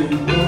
and wood.